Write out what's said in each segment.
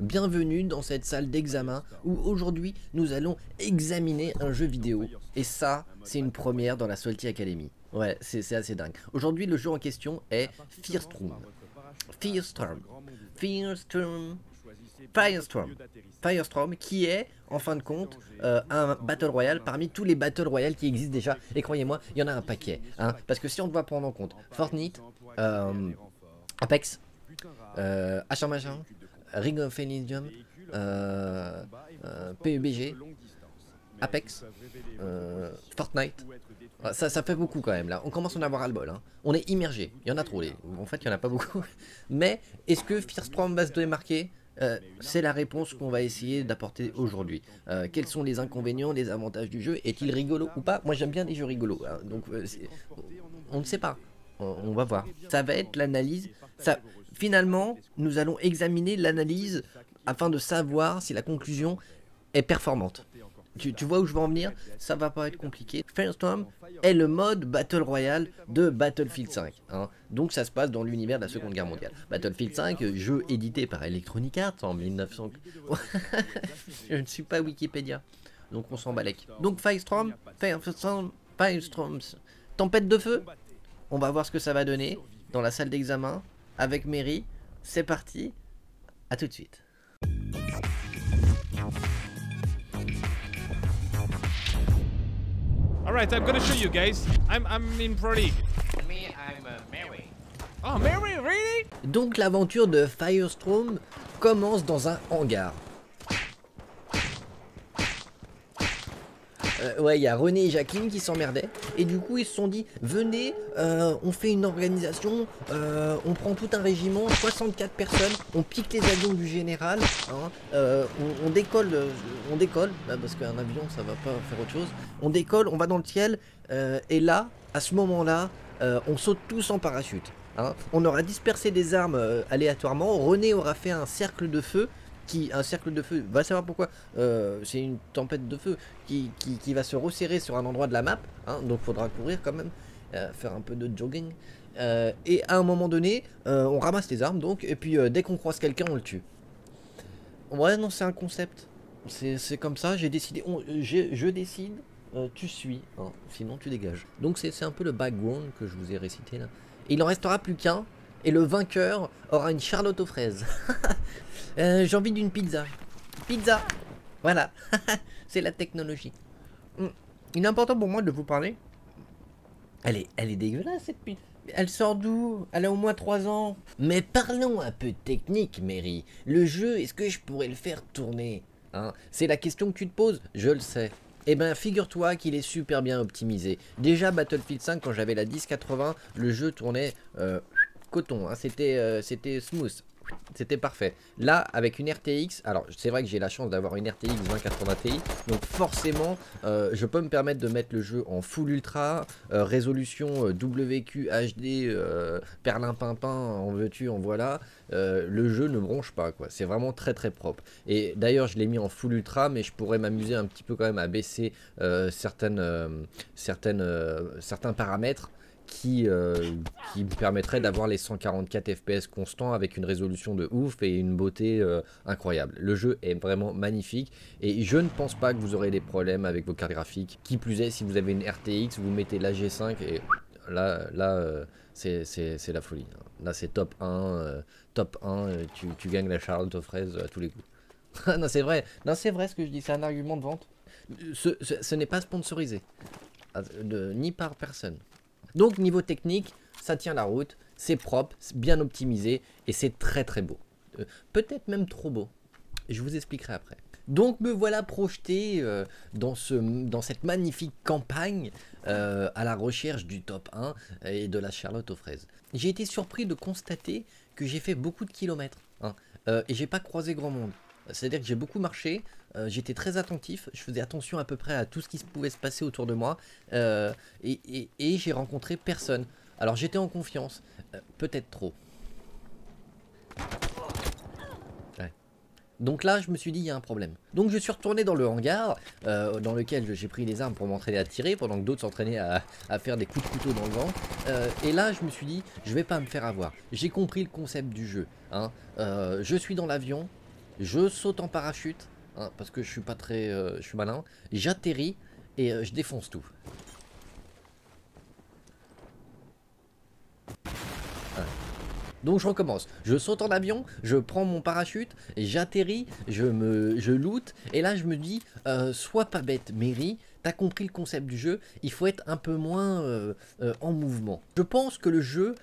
Bienvenue dans cette salle d'examen où aujourd'hui nous allons examiner un jeu vidéo. Et ça, c'est une première dans la Salty Academy. Ouais, c'est assez dingue. Aujourd'hui, le jeu en question est Firestorm. Firestorm. Firestorm. Firestorm. Firestorm, qui est, en fin de compte, euh, un Battle Royale parmi tous les Battle Royale qui existent déjà. Et croyez-moi, il y en a un paquet. Hein, parce que si on doit prendre en compte Fortnite, euh, Apex, euh, H1 machin, Ring of Elysium, euh, euh, PUBG, Apex, euh, Fortnite. Ça, ça fait beaucoup quand même là. On commence à en avoir à le bol. Hein. On est immergé. Il y en a trop. Les... En fait, il n'y en a pas beaucoup. Mais est-ce que Firestorm va se démarquer euh, c'est la réponse qu'on va essayer d'apporter aujourd'hui. Euh, quels sont les inconvénients, les avantages du jeu? Est-il rigolo ou pas? Moi j'aime bien des jeux rigolos. Hein. donc on ne sait pas. On, on, va voir. Ça va être l'analyse. Ça, finalement, nous allons examiner l'analyse afin de savoir si la conclusion est performante. Tu, vois où je veux en venir? Ça va pas être compliqué. Firestorm est le mode Battle Royale de Battlefield 5. Hein. Donc ça se passe dans l'univers de la Seconde Guerre mondiale. Battlefield 5, jeu édité par Electronic Arts en 1900... je ne suis pas Wikipédia. Donc on s'en balèque. Donc Firestorm, Firestorm, Firestorm, tempête de feu. On va voir ce que ça va donner dans la salle d'examen avec Mary. C'est parti. À tout de suite. Alright, I'm gonna show you guys. I'm, I'm in Pro League. Me, I'm uh, Mary. Oh, Mary, really? Donc l'aventure de Firestorm commence dans un hangar. Euh, ouais, il y a René et Jacqueline qui s'emmerdaient. Et du coup, ils se sont dit venez, euh, on fait une organisation, euh, on prend tout un régiment, 64 personnes, on pique les avions du général, hein, on, décolle, on décolle, bah, parce qu'un avion ça va pas faire autre chose. On décolle, on va dans le ciel, et là, à ce moment-là, on saute tous en parachute. Hein. On aura dispersé des armes aléatoirement. René aura fait un cercle de feu qui, un cercle de feu, va savoir pourquoi, euh, c'est une tempête de feu qui, qui, qui, va se resserrer sur un endroit de la map, hein, donc faudra courir quand même, euh, faire un peu de jogging. Euh, et à un moment donné, on ramasse les armes donc, et puis dès qu'on croise quelqu'un, on le tue. Ouais, non, c'est un concept. C'est comme ça, j'ai décidé, je décide, tu suis, hein, sinon tu dégages. Donc c'est un peu le background que je vous ai récité là. Et il en restera plus qu'un, et le vainqueur aura une charlotte aux fraises. euh, J'ai envie d'une pizza. Pizza Voilà. C'est la technologie. Hmm. Il est important pour moi de vous parler. Elle est, elle est dégueulasse cette pizza. Elle sort d'où? Elle a au moins 3 ans. Mais parlons un peu de technique, Mary. Le jeu, est-ce que je pourrais le faire tourner? Hein? C'est la question que tu te poses, je le sais. Eh ben, figure-toi qu'il est super bien optimisé. Déjà, Battlefield 5, quand j'avais la 1080, le jeu tournait... Euh, coton, hein. c'était euh, c'était smooth, c'était parfait. Là, avec une RTX, alors c'est vrai que j'ai la chance d'avoir une RTX 2080 Ti, donc forcément, euh, je peux me permettre de mettre le jeu en full ultra, euh, résolution WQ HD, perlin pimpin, en veux-tu, en voilà. le jeu ne bronche pas, quoi. C'est vraiment très très propre. Et d'ailleurs, je l'ai mis en full ultra, mais je pourrais m'amuser un petit peu quand même à baisser certains paramètres qui, euh, qui me permettrait d'avoir les 144 FPS constants avec une résolution de ouf et une beauté euh, incroyable. Le jeu est vraiment magnifique et je ne pense pas que vous aurez des problèmes avec vos cartes graphiques. Qui plus est, si vous avez une RTX, vous mettez la G5 et là, là euh, c'est la folie. Là, c'est top 1, euh, top 1, tu, tu, gagnes la Charlotte aux fraises à tous les coups. non, c'est vrai, c'est vrai ce que je dis, c'est un argument de vente. Ce, ce, ce n'est pas sponsorisé, de, ni par personne. Donc niveau technique, ça tient la route, c'est propre, bien optimisé et c'est très très beau. Euh, Peut-être même trop beau. Je vous expliquerai après. Donc me voilà projeté euh, dans, ce, dans cette magnifique campagne euh, à la recherche du top 1 et de la Charlotte aux fraises. J'ai été surpris de constater que j'ai fait beaucoup de kilomètres hein, et j'ai pas croisé grand monde. C'est-à-dire que j'ai beaucoup marché, euh, j'étais très attentif, je faisais attention à peu près à tout ce qui pouvait se passer autour de moi, euh, et, j'ai rencontré personne. Alors j'étais en confiance, euh, peut-être trop. Ouais. Donc là, je me suis dit, il y a un problème. Donc je suis retourné dans le hangar, dans lequel j'ai pris les armes pour m'entraîner à tirer, pendant que d'autres s'entraînaient à, faire des coups de couteau dans le vent. Et là, je me suis dit, je vais pas me faire avoir. J'ai compris le concept du jeu. Hein. Je suis dans l'avion, je saute en parachute, hein, parce que je suis pas très, euh, malin, j'atterris et euh, je défonce tout. Donc je recommence. Je saute en avion, je prends mon parachute, j'atterris, je me, je loot, et là je me dis, euh, sois pas bête, Mary, t'as compris le concept du jeu, il faut être un peu moins en mouvement. Je pense que le jeu,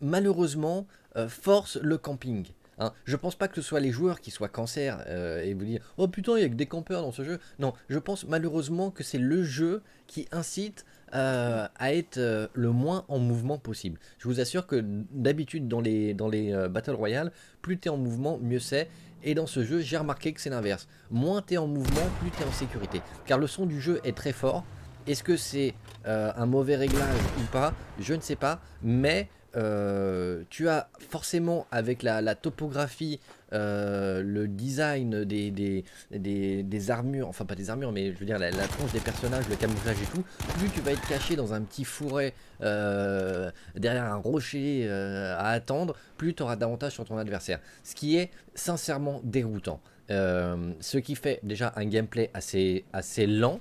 malheureusement, force le camping. Hein, je pense pas que ce soit les joueurs qui soient cancer euh, et vous dire oh putain il y a que des campeurs dans ce jeu. Non, je pense malheureusement que c'est le jeu qui incite euh, à être euh, le moins en mouvement possible. Je vous assure que d'habitude dans les, dans les Battle Royale, plus tu es en mouvement, mieux c'est. Et dans ce jeu, j'ai remarqué que c'est l'inverse. Moins tu es en mouvement, plus tu es en sécurité. Car le son du jeu est très fort. Est-ce que c'est un mauvais réglage ou pas? Je ne sais pas. Mais euh, tu as forcément avec la, topographie, euh, le design des, armures, enfin pas des armures, mais je veux dire la, la tronche des personnages, le camouflage et tout, plus tu vas être caché dans un petit fourret euh, derrière un rocher à attendre, plus tu auras d'avantages sur ton adversaire. Ce qui est sincèrement déroutant. Ce qui fait déjà un gameplay assez, assez lent.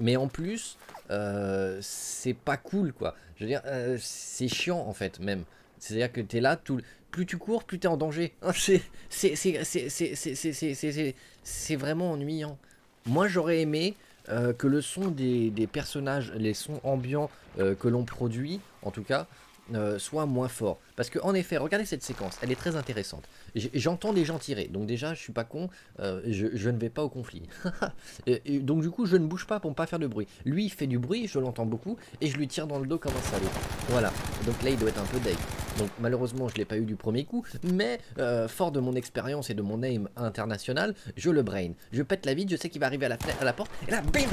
Mais en plus, euh, c'est pas cool, quoi. Je veux dire, euh, c'est chiant, en fait, même. C'est-à-dire que t'es là, tout... plus tu cours, plus t'es en danger. C'est vraiment ennuyant. Moi, j'aurais aimé euh, que le son des, des, personnages, les sons ambiants que l'on produit, en tout cas, soit moins fort. Parce que, en effet, regardez cette séquence, elle est très intéressante. J'entends des gens tirer, donc déjà je suis pas con, euh, je, ne vais pas au conflit. Donc du coup je ne bouge pas pour ne pas faire de bruit. Lui il fait du bruit, je l'entends beaucoup, et je lui tire dans le dos comme un salaud. Voilà, donc là il doit être un peu deg. Donc malheureusement je l'ai pas eu du premier coup, mais euh, fort de mon expérience et de mon aim international, je le brain. Je pète la vide, je sais qu'il va arriver à la, à la porte, et là bim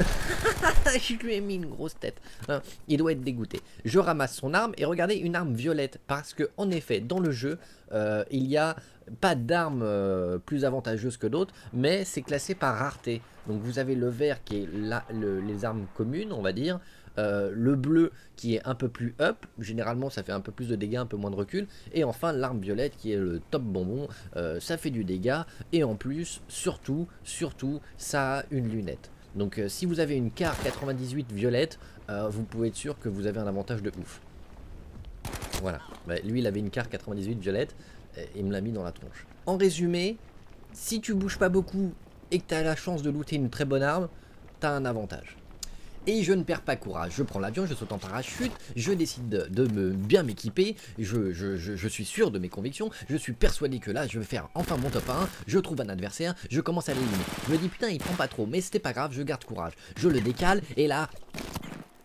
Je lui ai mis une grosse tête. Hein, il doit être dégoûté. Je ramasse son arme, et regardez, une arme violette, parce que en effet dans le jeu, euh, il y a pas d'armes euh, plus avantageuses que d'autres, mais c'est classé par rareté. Donc vous avez le vert qui est les armes communes, on va dire, euh, le bleu qui est un peu plus up, généralement ça fait un peu plus de dégâts, un peu moins de recul, et enfin l'arme violette qui est le top bonbon, euh, ça fait du dégât, et en plus, surtout, surtout, ça a une lunette. Donc si vous avez une car 98 violette, vous pouvez être sûr que vous avez un avantage de ouf. Voilà, Bah, lui il avait une car 98 violette, et il me l'a mis dans la tronche. En résumé, si tu bouges pas beaucoup et que tu as la chance de looter une très bonne arme, tu as un avantage. Et je ne perds pas courage, je prends l'avion, je saute en parachute, je décide de, me bien m'équiper, je suis sûr de mes convictions, je suis persuadé que là je vais faire enfin mon top 1, je trouve un adversaire, je commence à l'éliminer. Je me dis putain il prend pas trop, mais c'était pas grave, je garde courage. Je le décale et là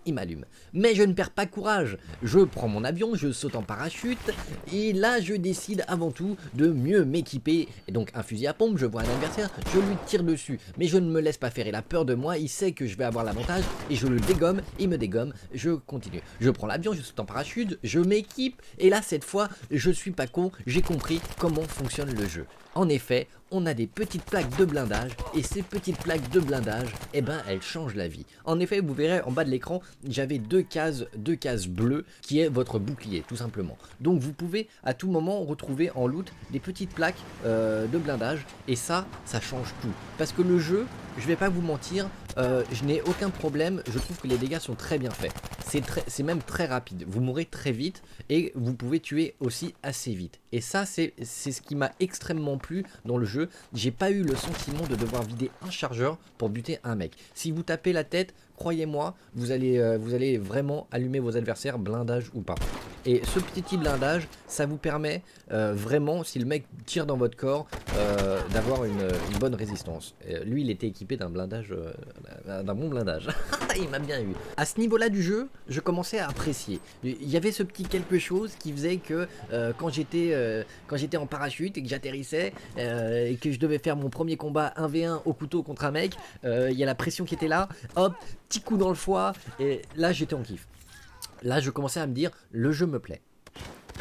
il m'allume. Mais je ne perds pas courage. Je prends mon avion, je saute en parachute, et là je décide avant tout de mieux m'équiper. Et donc un fusil à pompe, je vois un adversaire, je lui tire dessus. Mais je ne me laisse pas faire, il a peur de moi, il sait que je vais avoir l'avantage, et je le dégomme, il me dégomme, je continue. Je prends l'avion, je saute en parachute, je m'équipe, et là cette fois, je suis pas con, j'ai compris comment fonctionne le jeu. En effet, on a des petites plaques de blindage et ces petites plaques de blindage, eh ben elles changent la vie. En effet, vous verrez en bas de l'écran, j'avais deux cases, deux cases bleues qui est votre bouclier tout simplement. Donc vous pouvez à tout moment retrouver en loot des petites plaques euh, de blindage et ça, ça change tout. Parce que le jeu, je vais pas vous mentir, euh, je n'ai aucun problème, je trouve que les dégâts sont très bien faits. C'est même très rapide, vous mourrez très vite et vous pouvez tuer aussi assez vite. Et ça, c'est ce qui m'a extrêmement plu dans le jeu. J'ai pas eu le sentiment de devoir vider un chargeur pour buter un mec. Si vous tapez la tête, croyez-moi, vous allez, euh, vous allez vraiment allumer vos adversaires, blindage ou pas. Et ce petit blindage, ça vous permet euh, vraiment, si le mec tire dans votre corps, euh, d'avoir une, bonne résistance. Euh, lui, il était équipé d'un blindage, d'un bon blindage. il m'a bien eu. À ce niveau-là du jeu, je commençais à apprécier. Il y avait ce petit quelque chose qui faisait que quand j'étais quand j'étais en parachute et que j'atterrissais et que je devais faire mon premier combat 1v1 au couteau contre un mec, il y a la pression qui était là, hop, petit coup dans le foie, et là j'étais en kiff. Là je commençais à me dire, le jeu me plaît.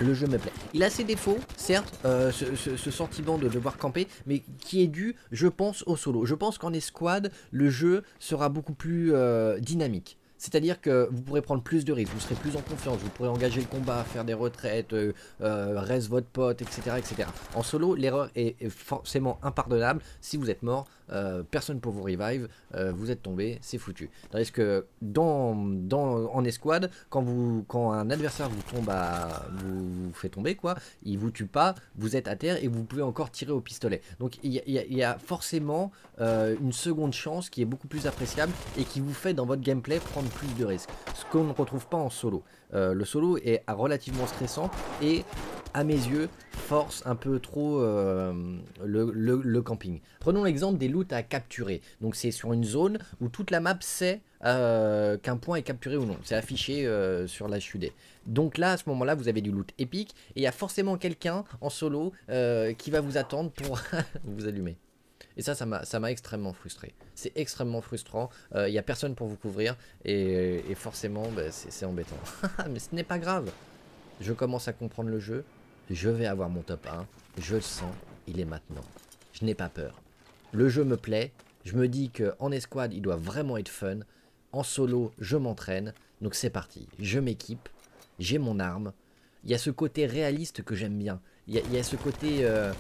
Le jeu me plaît. Il a ses défauts, certes, euh, ce, sentiment de devoir camper, mais qui est dû, je pense, au solo. Je pense qu'en escouade, le jeu sera beaucoup plus euh, dynamique. C'est-à-dire que vous pourrez prendre plus de risques, vous serez plus en confiance, vous pourrez engager le combat, faire des retraites, euh, euh, reste votre pote, etc., etc. En solo, l'erreur est, forcément impardonnable. Si vous êtes mort, euh, personne pour vous revive, vous êtes tombé, c'est foutu. Tandis que dans, dans, en escouade, quand, vous, quand un adversaire vous tombe à, vous, fait tomber, quoi, il vous tue pas, vous êtes à terre et vous pouvez encore tirer au pistolet. Donc il y, y a- forcément une seconde chance qui est beaucoup plus appréciable et qui vous fait dans votre gameplay prendre plus de risques. Ce qu'on ne retrouve pas en solo. Euh, le solo est relativement stressant et à mes yeux, force un peu trop euh, le, camping. Prenons l'exemple des loots à capturer. Donc c'est sur une zone où toute la map sait euh, qu'un point est capturé ou non. C'est affiché sur la HUD. Donc là, à ce moment-là, vous avez du loot épique et il y a forcément quelqu'un en solo qui va vous attendre pour vous allumer. Et ça, ça m'a extrêmement frustré. C'est extrêmement frustrant. Il n'y a personne pour vous couvrir et, forcément, bah, c'est embêtant. Mais ce n'est pas grave. Je commence à comprendre le jeu. Je vais avoir mon top 1. Je le sens. Il est maintenant. Je n'ai pas peur. Le jeu me plaît. Je me dis que en escouade, il doit vraiment être fun. En solo, je m'entraîne. Donc c'est parti. Je m'équipe. J'ai mon arme. Il y a ce côté réaliste que j'aime bien. Il y, a- il y a ce côté euh,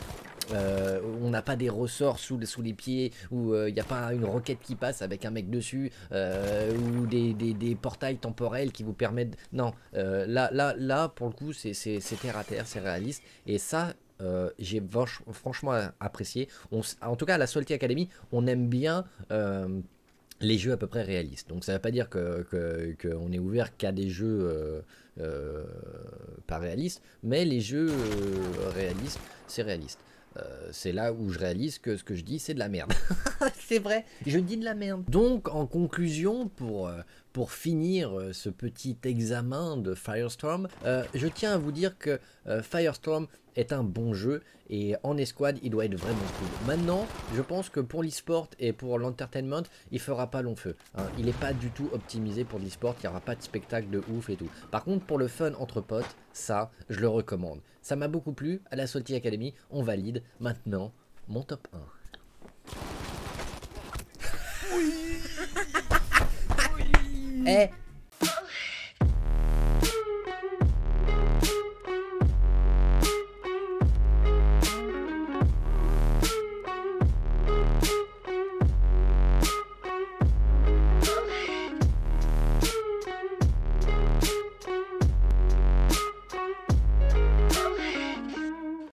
euh, on n'a pas des ressorts sous, les- pieds, où il n'y a pas une roquette qui passe avec un mec dessus, euh, ou des, portails temporels qui vous permettent... Non, euh, là, là, là, pour le coup, c'est terre à terre, c'est réaliste. Et ça, j'ai franchement apprécié. En tout cas, à la Salty Academy, on aime bien... les jeux à peu près réalistes. Donc ça ne veut pas dire que que- qu'on est ouvert qu'à des jeux pas réalistes, mais les jeux réalistes, c'est réaliste. Euh, c'est là où je réalise que ce que je dis c'est de la merde. c'est vrai, je dis de la merde. Donc en conclusion, pour, euh, pour finir euh, ce petit examen de Firestorm, euh, je tiens à vous dire que euh, Firestorm est un bon jeu et en escouade il doit être vraiment cool. Maintenant, je pense que pour l'e-sport et pour l'entertainment, il fera pas long feu. hein. Il n'est pas du tout optimisé pour l'e-sport, il n'y aura pas de spectacle de ouf et tout. Par contre, pour le fun entre potes, ça, je le recommande. Ça m'a beaucoup plu à la Salty Academy, on valide. Maintenant, mon top 1. Eh,